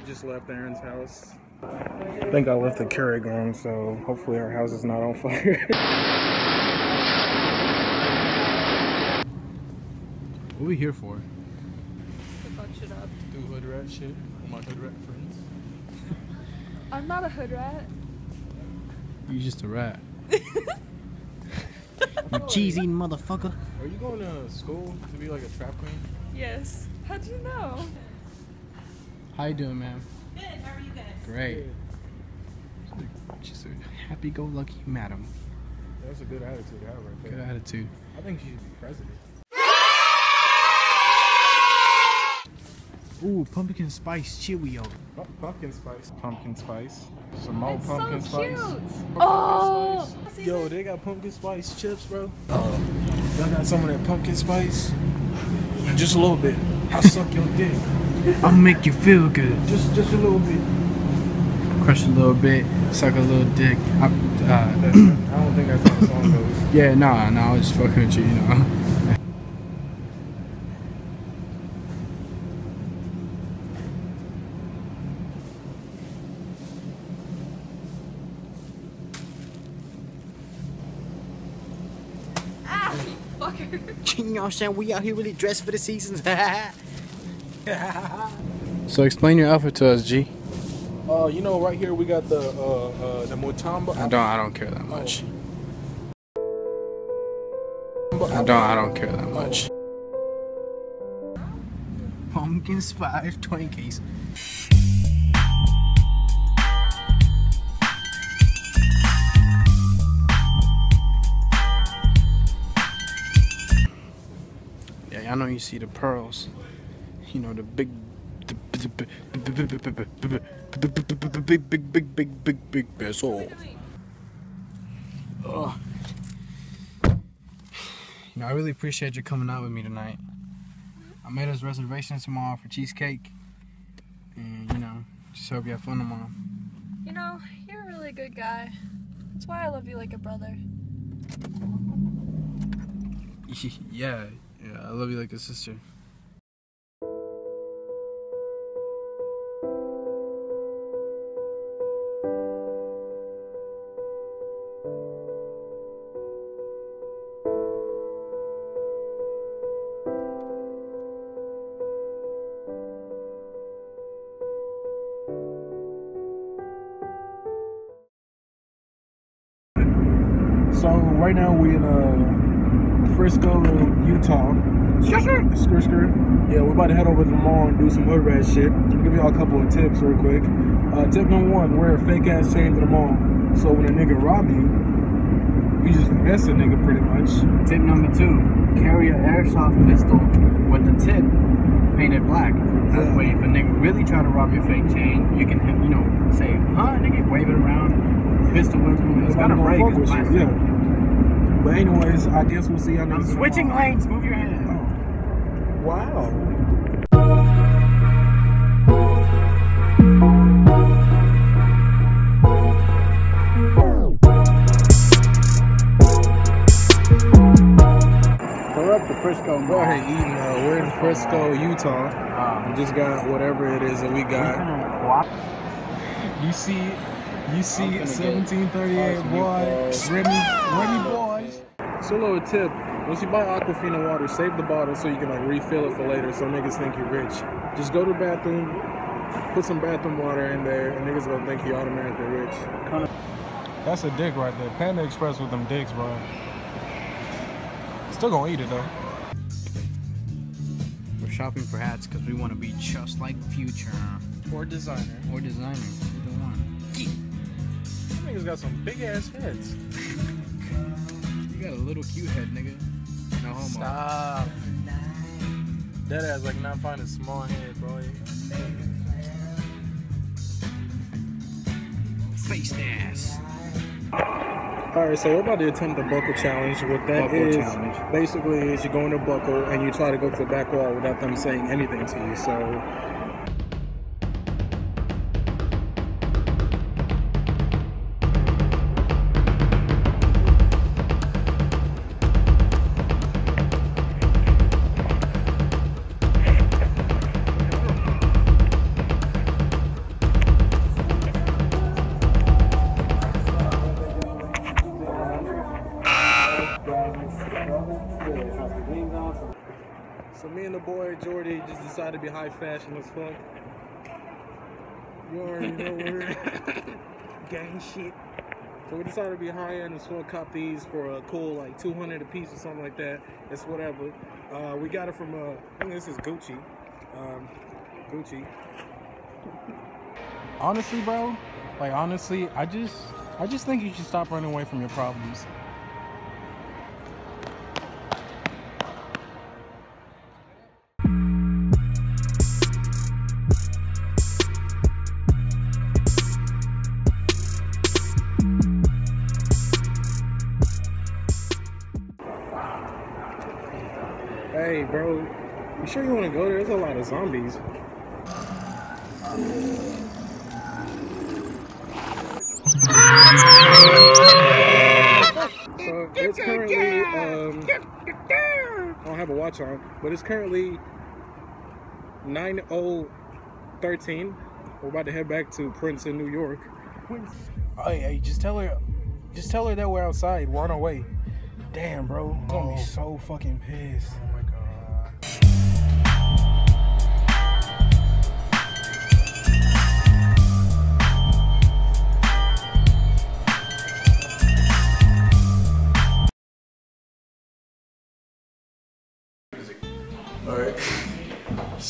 we just left Aaron's house. I think I left the Keurig on, so hopefully our house is not on fire. What are we here for? To fuck shit up. Do hood rat shit. My hood rat friends. I'm not a hood rat. You're just a rat. you cheesy motherfucker. Are you going to school to be like a trap queen? Yes. How'd you know? How you doing, ma'am? Good. How are you guys? Great. She's a happy-go-lucky madam. That's a good attitude to have right there. Good attitude. I think she should be president. Ooh, pumpkin spice Cheerio. Pu- Pumpkin spice. Pumpkin spice. Some more It's pumpkin so spice. cute. Pumpkin Oh. spice. Yo, they got pumpkin spice chips, bro. Oh, y'all got some of that pumpkin spice? Just a little bit. I'll suck your dick. I'll make you feel good. Just, just a little bit. Crush a little bit, suck a little dick. I, uh, I don't think that's how the song goes. yeah, nah, nah, I was just fucking with you, you know. Fucker. you know what I'm saying? We out here really dressed for the seasons. so explain your outfit to us, G. Uh, you know, right here we got the uh, uh, the Mutamba. I don't I don't care that much. I don't I don't care that much. Pumpkin spice Twinkies. I know you see the pearls. You know the big, the big, big, big, big, big, big, big. Ugh. You know, I really appreciate you coming out with me tonight. I made us reservations tomorrow for cheesecake. And, you know, just hope you have fun tomorrow. You know, you're a really good guy. That's why I love you like a brother. yeah, yeah, I love you like a sister. So right now we in uh, Frisco, Utah. Skr skr skr. Yeah, we're about to head over to the mall and do some hood rat shit. I'll give y'all a couple of tips real quick. Uh, tip number one: wear a fake ass chain to the mall. So when a nigga rob you, you just mess a nigga pretty much. Tip number two, carry an airsoft pistol with the tip painted black. This Yeah. way, if a nigga really try to rob your fake chain, you can, you know, say, huh, nigga, wave it around, pistol whip him. It's gonna break, it's plastic. Yeah. But anyways, I guess we'll see y'all niggas. I'm the switching mall. lanes, move your head. Wow. We're up to Frisco Go ahead, Mall. eating. Uh, we're in Frisco, Utah. Uh, We just got whatever it is that we got. You see, you see, I'm finna get 1738 boy. Remy, Remy boys. So a little tip: once you buy Aquafina water, save the bottle so you can like refill it for later, so niggas think you're rich. Just go to the bathroom, put some bathroom water in there, and niggas gonna think you automatically rich. That's a dick right there. Panda Express with them dicks, bro. Still gonna eat it though. We're shopping for hats because we want to be just like Future Or designer. or designer. Either one. Them niggas got some big ass heads. You got a little cute head, nigga. No homo. Stop. That ass like not finding a small head, bro. Face ass. All right, so we're about to attempt the buckle challenge. What that Buckle is challenge. basically is you go in a buckle and you try to go to the back wall without them saying anything to you. So So me and the boy Jordy just decided to be high fashion as fuck. You already know we're gang shit. So we decided to be high end as fuck. Cop these for a cool like 200 a piece or something like that. It's whatever. Uh, we got it from uh, I think this is Gucci. Um, Gucci. Honestly, bro, like honestly, I just I just think you should stop running away from your problems. Sure you want to go there? There's a lot of zombies. So it's currently, um, I don't have a watch on, but it's currently 9013. We're about to head back to Prince in New York. Hey, hey, just tell her, just tell her that we're outside. We're on our way. Damn, bro, I'm gonna be so fucking pissed. Oh my god.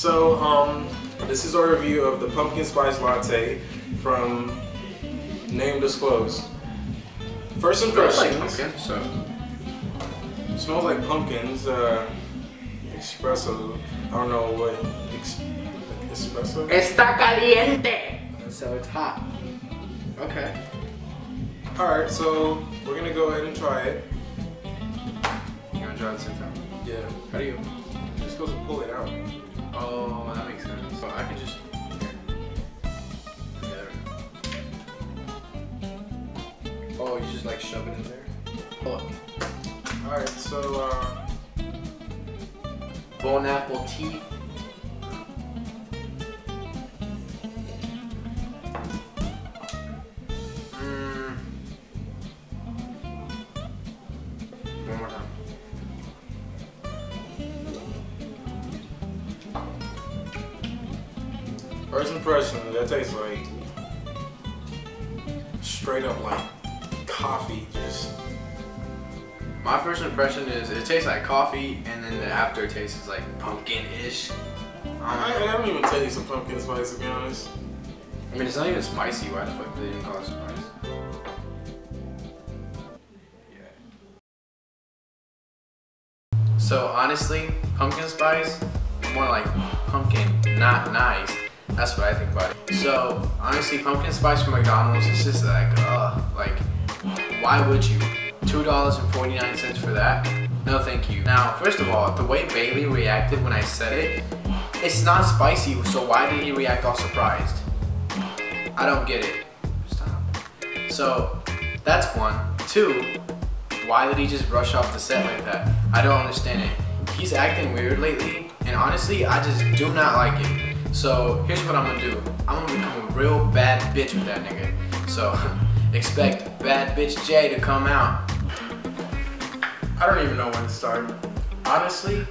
So, um, this is our review of the pumpkin spice latte from Name Disclosed. First impressions. so Smells like pumpkins. Uh, espresso. I don't know what ex- espresso. está caliente. So it's hot. Okay. All right, so we're gonna go ahead and try it. You wanna try the same time? Yeah, How do you? just supposed to pull it out. Oh, that makes sense. So I can just. Oh, you just like shove it in there. Pull up. All right, so uh, Bone apple tea. First impression, that tastes like straight up like coffee. Just My first impression is it tastes like coffee, and then the aftertaste is like pumpkin-ish. I, I don't even taste some pumpkin spice to be honest. I mean, it's not even spicy. Why the fuck did they even call it spice? So honestly, pumpkin spice, more like pumpkin, not nice. That's what I think about it. So honestly, pumpkin spice from McDonald's is just like, uh, like, why would you? Two dollars and forty nine cents for that? No, thank you. Now, first of all, the way Bailey reacted when I said it, it's not spicy. So why did he react all surprised? I don't get it. Stop. So that's one. Two, why did he just rush off the set like that? I don't understand it. He's acting weird lately, and honestly, I just do not like it. So here's what I'm gonna do. I'm gonna become a real bad bitch with that nigga. So expect bad bitch J to come out. I don't even know when to start. Honestly,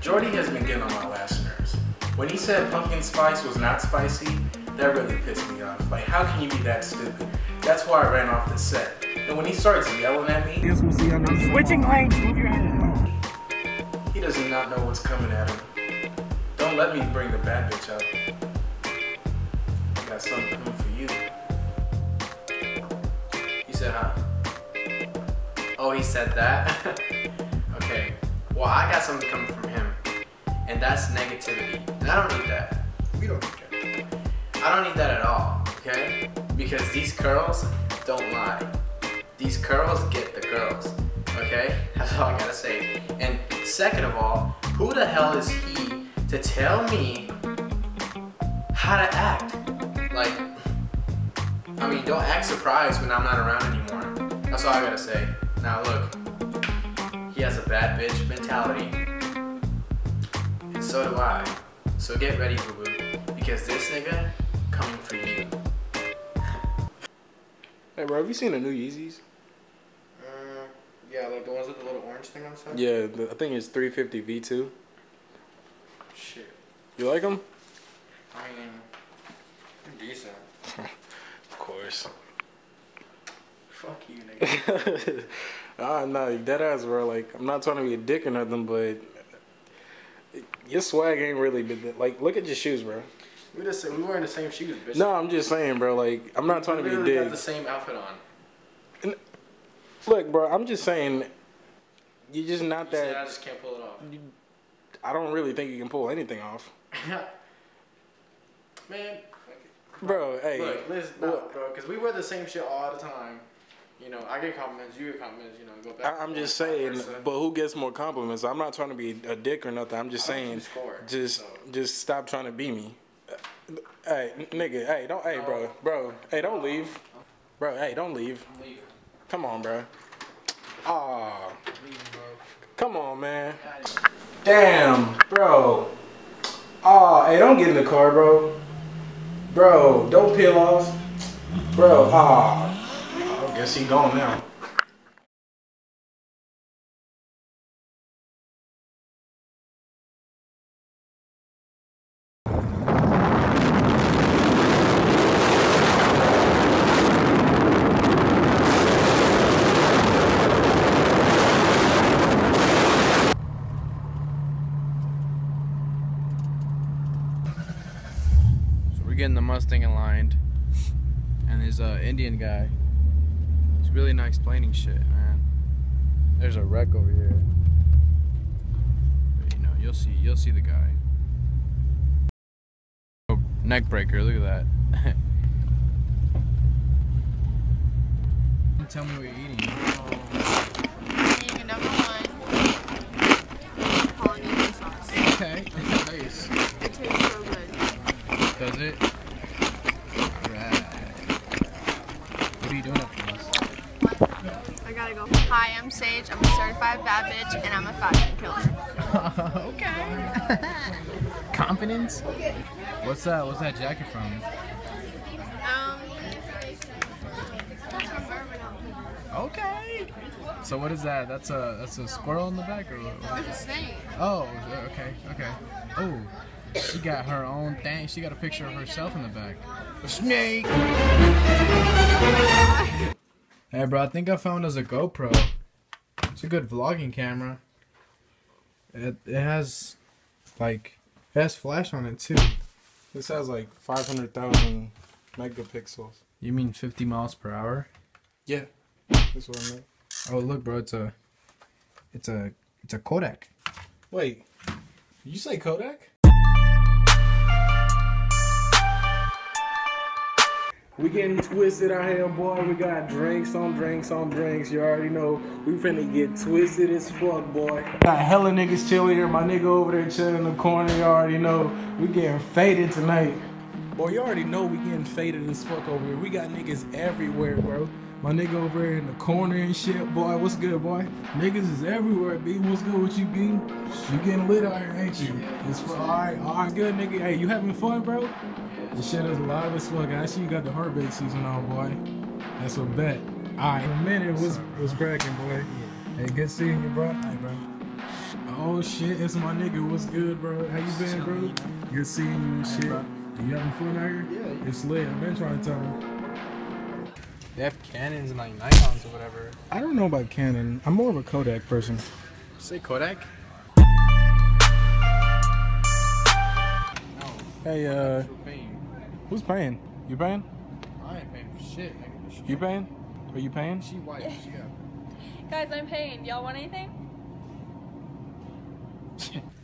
Jordy has been getting on my last nerves. When he said pumpkin spice was not spicy, that really pissed me off. Like, how can you be that stupid? That's why I ran off the set. And when he starts yelling at me, Guess we'll see on the switching lanes. Move your hand. he does not know what's coming at him. Don't let me bring the bad bitch out. I got something coming for you. He said, huh? Oh, he said that? okay. Well, I got something coming from him. And that's negativity. And I don't need that. We don't need that. I don't need that at all, okay? Because these curls don't lie. These curls get the girls, okay? That's all I gotta say. And second of all, who the hell is he to tell me how to act? Like, I mean, don't act surprised when I'm not around anymore. That's all I gotta say. Now look, he has a bad bitch mentality. And so do I. So get ready, boo boo. Because this nigga coming for you. Hey, bro, have you seen the new Yeezys? Uh, yeah, like the ones with the little orange thing on the side? Yeah, the, I think it's 350 V2. Shit. You like them? I mean, they're decent. Of course. Fuck you, nigga. ah, no, dead ass, bro. Like, I'm not trying to be a dick or nothing, but your swag ain't really been that- like. Look at your shoes, bro. we just we wearing the same shoes, bitch. No, I'm just saying, bro. Like, I'm not trying to be a literally got dick. the same outfit on. Look, bro. I'm just saying. You're just not You said I just can't pull it off. I don't really think you can pull anything off, Man, bro. Hey, look, listen, no, look. bro, because we wear the same shit all the time. You know, I get compliments, you get compliments. You know, go back. I, I'm just saying, but who gets more compliments? I'm not trying to be a dick or nothing. I'm just saying, score, just so. just stop trying to be me. Hey, nigga, hey, don't, hey, bro, No. bro, hey, don't leave, bro, hey, don't leave. Come on, bro. Ah. Aw, bro. come on, man. Damn, bro. Aw, hey, don't get in the car, bro. Bro, don't peel off. Bro, aw. I guess he gone now. Getting the Mustang aligned, and there's a Indian guy. He's really not explaining shit, man. There's a wreck over here. But, you know, you'll see. You'll see the guy. Oh, neck breaker. Look at that. Tell me what you're eating. Being I'm a bad bitch, and I'm a fashion killer. okay. Confidence. What's that? What's that jacket from? Um, that's from Bourbon. Okay. So what is that? That's a that's a squirrel in the back or what? A snake. Oh, okay, okay. Oh, she got her own thing. She got a picture of herself in the back. A snake. Hey, bro, I think I found us a GoPro. It's a good vlogging camera. It it has like it has flash on it too. This has like 500,000 megapixels. You mean 50 miles per hour? Yeah, that's what I meant. Oh, look, bro, it's a it's a it's a Kodak. Wait, you say Kodak? We getting twisted out here, boy. We got drinks on drinks on drinks. You already know we finna get twisted as fuck, boy. Got hella niggas chilling here. My nigga over there chilling in the corner. You already know we getting faded tonight. Boy, you already know we getting faded as fuck over here. We got niggas everywhere, bro. My nigga over here in the corner and shit, boy. What's good, boy? Niggas is everywhere, B. What's good with you, B? You getting lit out here, ain't you? It's all right, all right, good, nigga. Hey, you having fun, bro? The shit is live as fuck. I see you got the heartbeat season on, boy. That's a bet. All right, in a minute, what's what's cracking, boy? Hey, good seeing you, bro. Hey, bro. Oh shit, it's my nigga. What's good, bro? How you been, bro? Good seeing you and shit. You having fun out here? Yeah. It's lit. I've been trying to tell you. They have Canons and like Nikons or whatever. I don't know about Canon. I'm more of a Kodak person. Say Kodak. Hey, uh, paying. who's paying? You paying? I ain't paying for shit. Nigga. You paying? Are you paying? She white. She got. Guys, I'm paying. Y'all want anything?